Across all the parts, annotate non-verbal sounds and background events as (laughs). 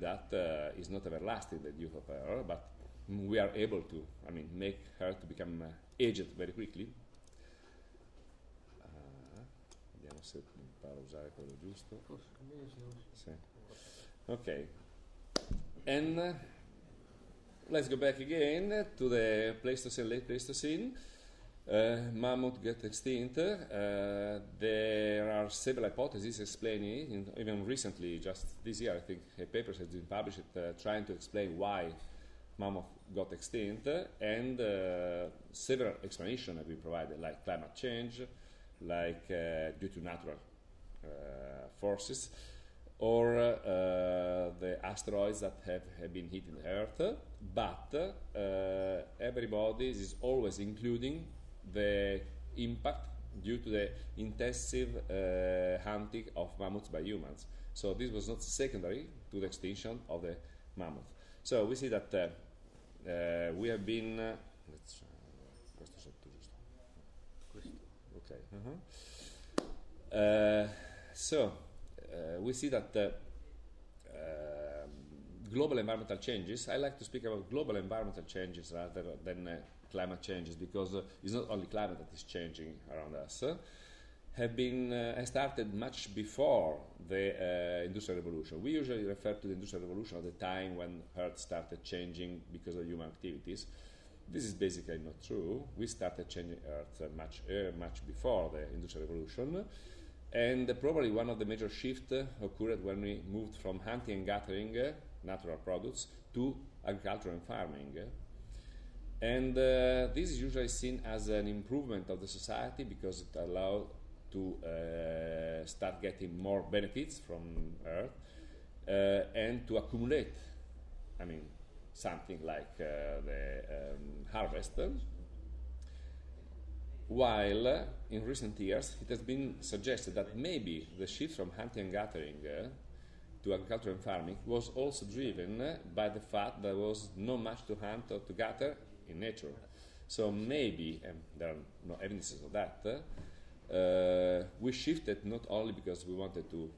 that uh, is not everlasting, the youth of Earth, but we are able to, I mean, make her to become uh, aged very quickly. Uh, vediamo se imparo a usare quello giusto. Sì. Okay. And uh, let's go back again to the Pleistocene, late Pleistocene. Uh, mammoth get extinct. Uh, there are several hypotheses explaining, in, even recently, just this year, I think a paper has been published uh, trying to explain why mammoth got extinct, and several explanations have been provided, like climate change, like due to natural forces, or the asteroids that have, have, been hitting the Earth. But everybody is always including the impact due to the intensive uh, hunting of mammoths by humans. So this was not secondary to the extinction of the mammoth. So we see that uh, uh, we have been. Uh, let's, questo sotto giusto. Questo. Okay. Uh-huh. Uh, so uh, we see that um, global environmental changes. I like to speak about global environmental changes rather than climate changes because uh, it's not only climate that is changing around us. Uh, have been uh, started much before the uh, industrial revolution. We usually refer to the industrial revolution at the time when Earth started changing because of human activities. This is basically not true. We started changing Earth uh, much uh, much before the industrial revolution, and probably one of the major shifts occurred when we moved from hunting and gathering natural products to agriculture and farming. And uh, this is usually seen as an improvement of the society because it allows to uh, start getting more benefits from Earth uh, and to accumulate, I mean, something like uh, the um, harvest. While uh, in recent years it has been suggested that maybe the shift from hunting and gathering uh, to agriculture and farming was also driven by the fact that there was not much to hunt or to gather in nature. So maybe, and there are no evidences of that, uh, we shifted not only because we wanted to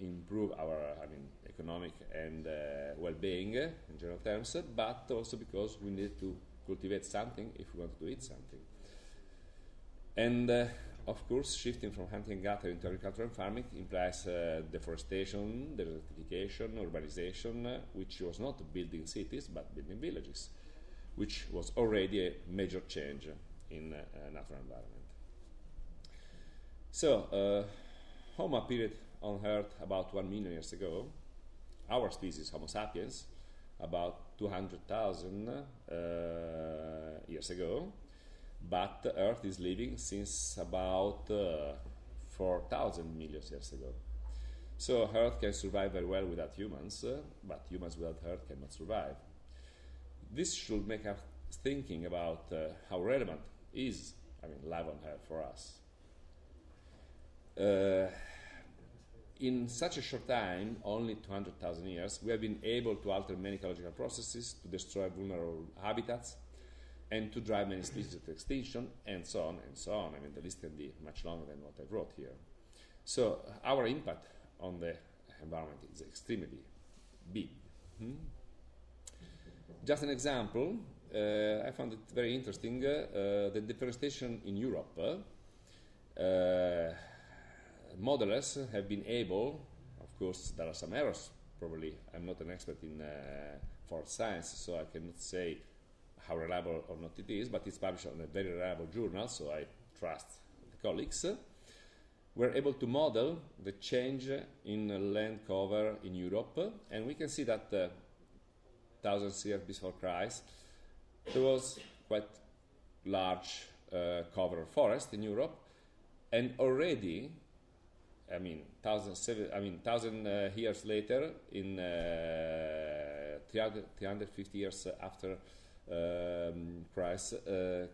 improve our, I mean, economic and uh, well-being in general terms, but also because we needed to cultivate something if we wanted to eat something. And uh, of course, shifting from hunting and gathering to agriculture and farming implies uh, deforestation, desertification, urbanization, which was not building cities but building villages which was already a major change in uh, natural environment. So, uh, Homo appeared on Earth about one million years ago. Our species, Homo sapiens, about 200,000 uh, years ago. But Earth is living since about uh, 4,000 million years ago. So Earth can survive very well without humans, uh, but humans without Earth cannot survive this should make us thinking about uh, how relevant is, I mean, life on Earth for us. Uh, in such a short time, only 200,000 years, we have been able to alter many ecological processes, to destroy vulnerable habitats, and to drive many species to extinction, and so on and so on. I mean, the list can be much longer than what I wrote here. So, our impact on the environment is extremely big. Hmm? Just an example, uh, I found it very interesting, uh, the deforestation in Europe. Uh, modelers have been able, of course there are some errors, probably I'm not an expert in forest science, so I cannot say how reliable or not it is, but it's published on a very reliable journal, so I trust the colleagues. We're able to model the change in land cover in Europe, and we can see that uh, thousands years before Christ, there was quite large uh, cover forest in Europe, and already, I mean, thousand, seven, I mean, thousand uh, years later, in uh, 300, 350 years after um, Christ, uh,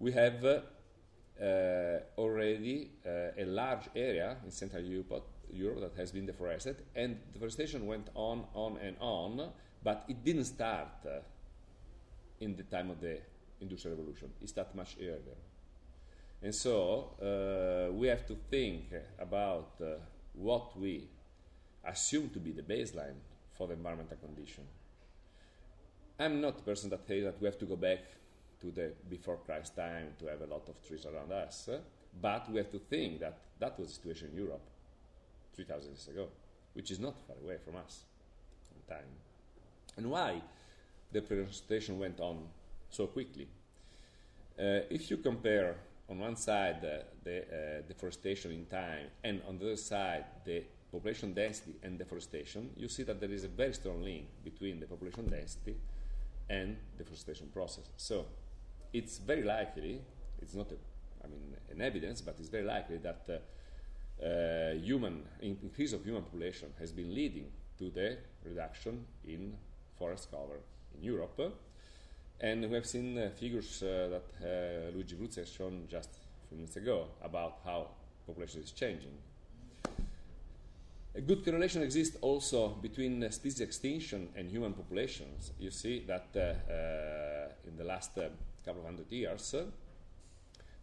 we have uh, already uh, a large area in Central Europe, Europe that has been deforested, and deforestation went on, on, and on but it didn't start uh, in the time of the Industrial Revolution. It started much earlier. And so uh, we have to think about uh, what we assume to be the baseline for the environmental condition. I'm not the person that says that we have to go back to the before Christ time to have a lot of trees around us, but we have to think that that was the situation in Europe 3,000 years ago, which is not far away from us in time. And why the deforestation went on so quickly? Uh, if you compare on one side uh, the uh, deforestation in time and on the other side the population density and deforestation, you see that there is a very strong link between the population density and the deforestation process. So it's very likely, it's not a, I mean, an evidence, but it's very likely that uh, uh, human increase of human population has been leading to the reduction in forest cover in Europe. And we have seen uh, figures uh, that uh, Luigi Bruzzi has shown just a few minutes ago about how population is changing. A good correlation exists also between uh, species extinction and human populations. You see that uh, uh, in the last couple of hundred years,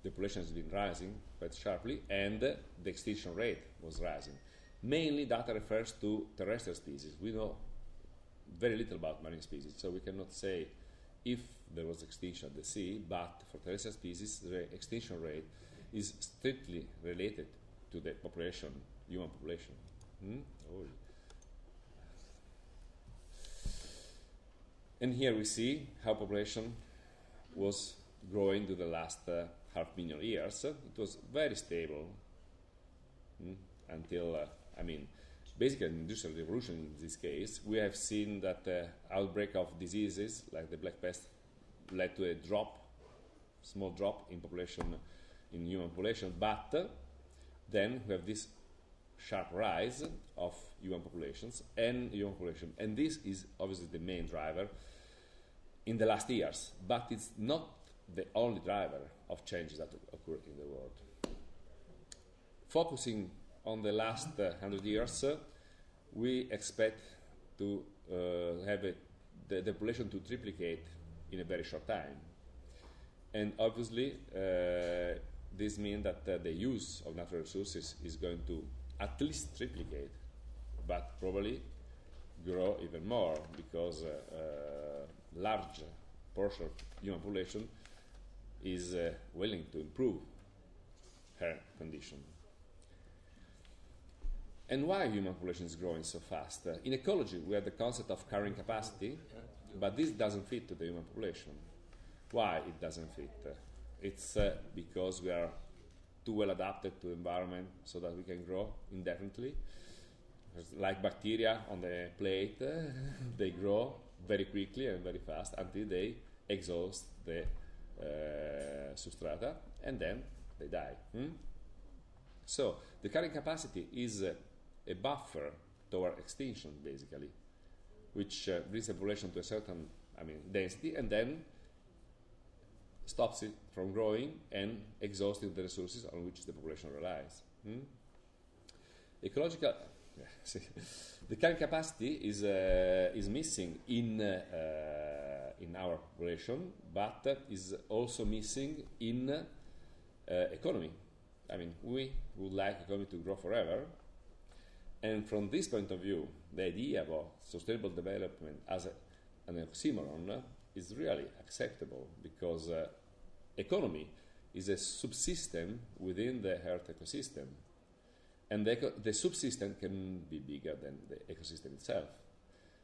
the population has been rising quite sharply, and the extinction rate was rising. Mainly, data refers to terrestrial species. We know very little about marine species, so we cannot say if there was extinction at the sea, but for terrestrial species, the extinction rate is strictly related to the population, human population. Hmm? Oh. And here we see how population was growing to the last uh, half million years. It was very stable hmm? until, uh, I mean, basically an industrial revolution in this case. We have seen that the outbreak of diseases like the Black Pest led to a drop, small drop in population, in human population, but uh, then we have this sharp rise of human populations and human population, and this is obviously the main driver in the last years, but it's not the only driver of changes that occur in the world. Focusing on the last uh, 100 years, uh, we expect to uh, have a, the, the, population to triplicate in a very short time. And obviously, uh, this means that uh, the use of natural resources is going to at least triplicate, but probably grow even more because uh, uh, large portion of human population is uh, willing to improve her condition. And why human population is growing so fast? Uh, in ecology, we have the concept of carrying capacity, but this doesn't fit to the human population. Why it doesn't fit? Uh, it's uh, because we are too well adapted to the environment so that we can grow indefinitely. Like bacteria on the plate, (laughs) they grow very quickly and very fast until they exhaust the uh, substrata and then they die. Hmm? So the carrying capacity is uh, a buffer toward extinction, basically, which uh, brings the population to a certain, I mean, density, and then stops it from growing and exhausting the resources on which the population relies. Hmm? Ecological, (laughs) the carrying capacity is uh, is missing in uh, in our population, but is also missing in uh, economy. I mean, we would like economy to grow forever, and from this point of view, the idea of sustainable development as a, an oxymoron is really acceptable because uh, economy is a subsystem within the Earth ecosystem. And the, eco the subsystem can be bigger than the ecosystem itself.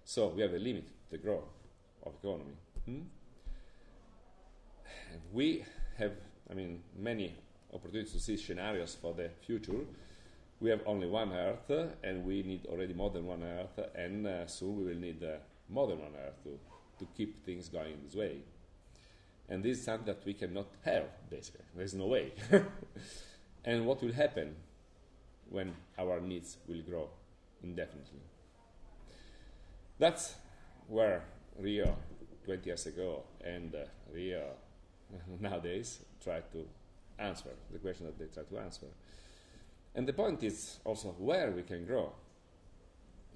So we have a limit to the growth of economy. Hmm? We have, I mean, many opportunities to see scenarios for the future we have only one Earth, and we need already more than one Earth, and uh, soon we will need uh, more than one Earth to, to keep things going this way. And this is something that we cannot have, basically. There's no way. (laughs) and what will happen when our needs will grow indefinitely? That's where Rio 20 years ago and uh, Rio (laughs) nowadays try to answer the question that they try to answer. And the point is also where we can grow.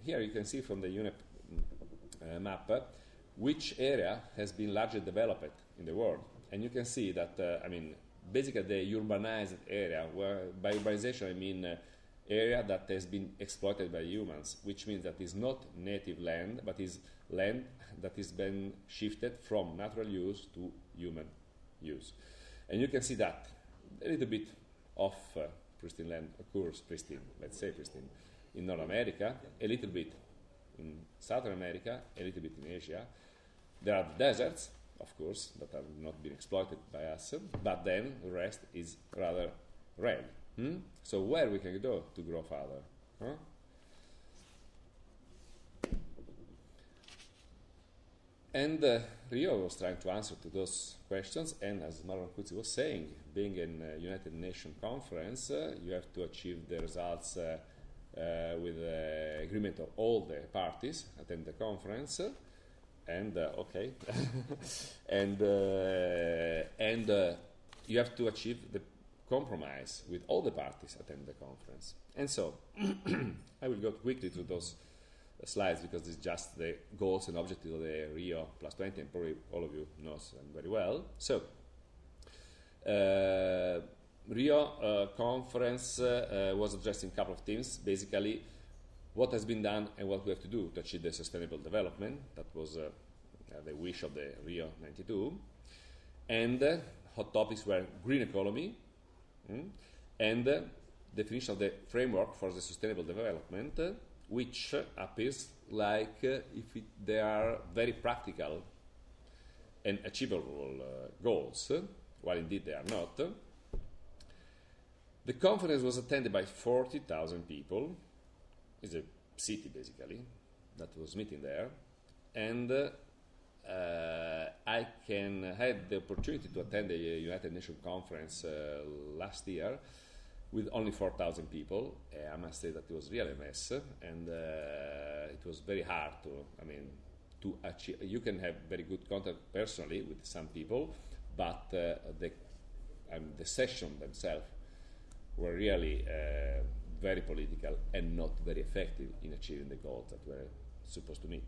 Here you can see from the UNEP uh, map uh, which area has been largely developed in the world. And you can see that, uh, I mean, basically the urbanized area, where by urbanization I mean uh, area that has been exploited by humans, which means that it's not native land, but is land that has been shifted from natural use to human use. And you can see that a little bit of uh, pristine land occurs, pristine, let's say pristine, in North America, a little bit in Southern America, a little bit in Asia. There are deserts, of course, that have not been exploited by us, but then the rest is rather red. Hmm? So where we can go to grow further? Huh? And uh, Rio was trying to answer to those questions, and as Marwan Kutsi was saying, being in a United Nations conference, uh, you have to achieve the results uh, uh with the agreement of all the parties attend the conference, and uh, okay, (laughs) and uh, and you have to achieve the compromise with all the parties attend the conference. And so, (clears throat) I will go quickly to those slides because it's just the goals and objectives of the Rio plus 20, and probably all of you know them very well. So, uh, Rio uh, conference uh, was addressing a couple of themes. Basically, what has been done and what we have to do to achieve the sustainable development. That was uh, uh, the wish of the Rio 92. And uh, hot topics were green economy mm, and definition of the framework for the sustainable development which appears like uh, if it, they are very practical and achievable uh, goals, while indeed they are not. The conference was attended by 40,000 people. It's a city, basically, that was meeting there. And uh, I can I had the opportunity to attend the United Nations conference uh, last year, with only 4,000 people. Uh, I must say that it was really a mess, and uh, it was very hard to, I mean, to achieve. You can have very good contact personally with some people, but uh, the, um, the session themselves were really very political and not very effective in achieving the goals that were supposed to meet.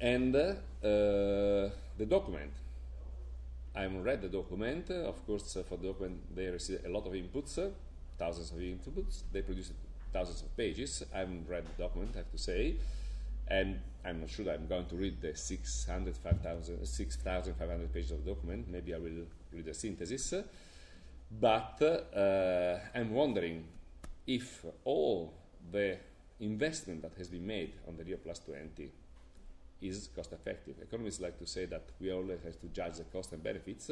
And the document I read the document. Of course, uh, for the document, they received a lot of inputs, uh, thousands of inputs. They produced thousands of pages. I haven't read the document, I have to say. And I'm not sure I'm going to read the 600, 6,500 pages of document. Maybe I will read the synthesis. But uh, I'm wondering if all the investment that has been made on the Rio Plus 20 is cost effective. Economists like to say that we always have to judge the cost and benefits.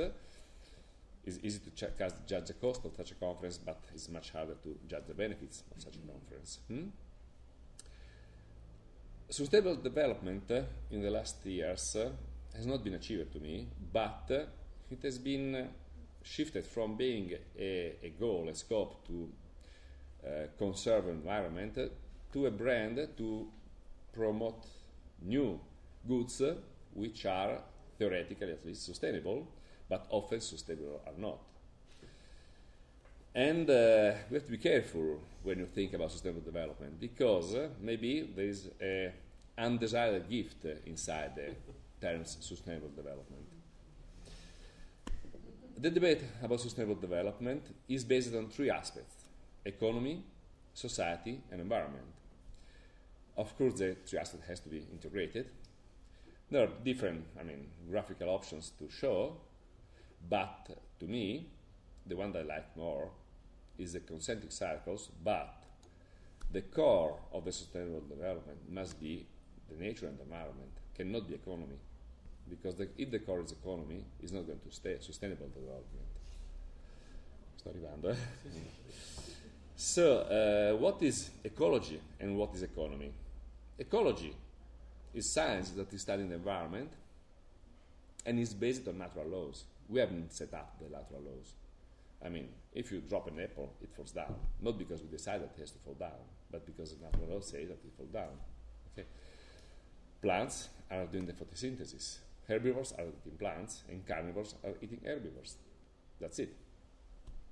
it's easy to check, judge the cost of such a conference, but it's much harder to judge the benefits of such a conference. Hmm? Sustainable development uh, in the last years uh, has not been achieved to me, but uh, it has been shifted from being a, a goal, a scope to uh, conserve environment to a brand to promote new goods which are theoretically at least sustainable, but often sustainable are not. And uh, we have to be careful when you think about sustainable development because uh, maybe there is an undesired gift inside the terms sustainable development. The debate about sustainable development is based on three aspects economy, society, and environment. Of course, the three aspects has to be integrated, there are different, I mean, graphical options to show, but to me, the one that I like more is the concentric circles, but the core of the sustainable development must be the nature and the environment, cannot be economy. Because the, if the core is economy, it's not going to stay sustainable development. Sto arrivando, eh? so, uh, what is ecology and what is economy? Ecology is science that is studying the environment and is based on natural laws. We haven't set up the natural laws. I mean, if you drop an apple, it falls down. Not because we decide that it has to fall down, but because the natural laws say that it falls down. Okay? Plants are doing the photosynthesis. Herbivores are eating plants, and carnivores are eating herbivores. That's it.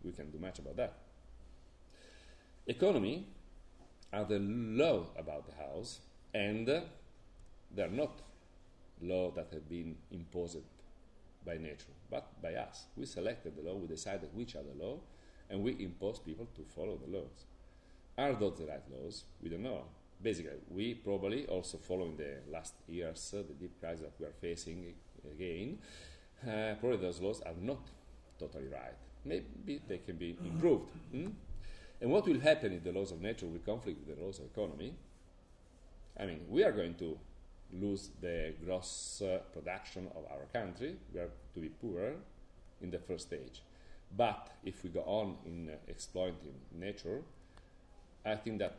We can do much about that. Economy are the law about the house, and they are not laws that have been imposed by nature, but by us. We selected the law, we decided which are the law, and we impose people to follow the laws. Are those the right laws? We don't know. Basically, we probably also following the last years, uh, the deep crisis that we are facing again, uh, probably those laws are not totally right. Maybe they can be improved. Hmm? And what will happen if the laws of nature will conflict with the laws of economy? I mean, we are going to lose the gross uh, production of our country. We are to be poorer in the first stage. But if we go on in uh, exploiting nature, I think that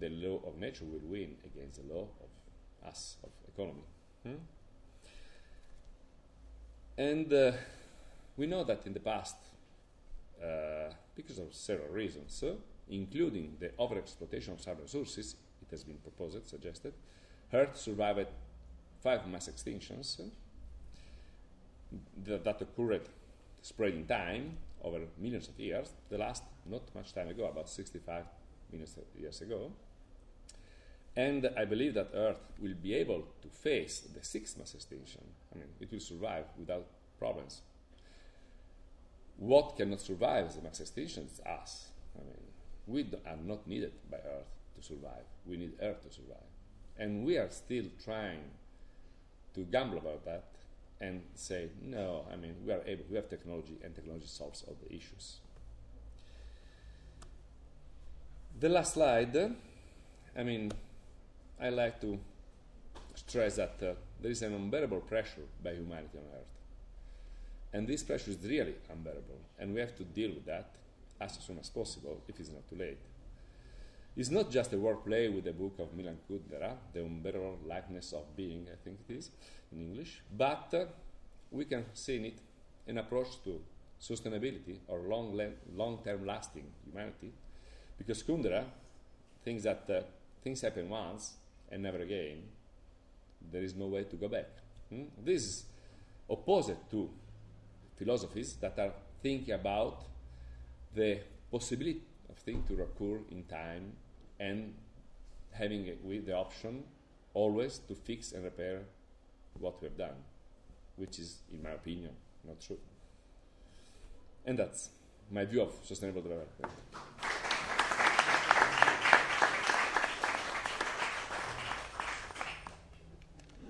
the law of nature will win against the law of us, of economy. Hmm? And uh, we know that in the past, uh, because of several reasons, uh, including the overexploitation of some resources, it has been proposed, suggested, Earth survived five mass extinctions that, that occurred spread in time over millions of years. The last, not much time ago, about 65 million years ago. And I believe that Earth will be able to face the sixth mass extinction. I mean, it will survive without problems. What cannot survive a mass extinction is us. I mean, we are not needed by Earth to survive. We need Earth to survive. And we are still trying to gamble about that and say, no, I mean, we are able, we have technology, and technology solves all the issues. The last slide, I mean, I like to stress that uh, there is an unbearable pressure by humanity on Earth. And this pressure is really unbearable, and we have to deal with that as soon as possible if it's not too late. It's not just a wordplay with the book of Milan Kundera, The Unbearable Lightness of Being, I think it is, in English, but uh, we can see in it an approach to sustainability or long, long term lasting humanity, because Kundera thinks that uh, things happen once and never again. There is no way to go back. Hmm? This is opposite to philosophies that are thinking about the possibility of things to recur in time and having with the option always to fix and repair what we have done, which is, in my opinion, not true. And that's my view of sustainable development.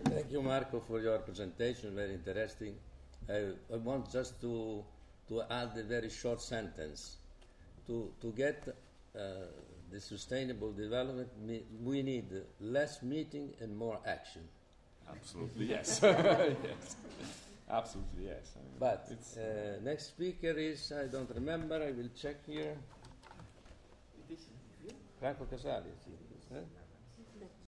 Thank you, Marco, for your presentation. Very interesting. I, I want just to to add a very short sentence. To to get uh, the sustainable development, we need less meeting and more action. Absolutely, yes. (laughs) yes. Absolutely, yes. I mean, but uh, next speaker is, I don't remember, I will check here. Franco Casali. Eh?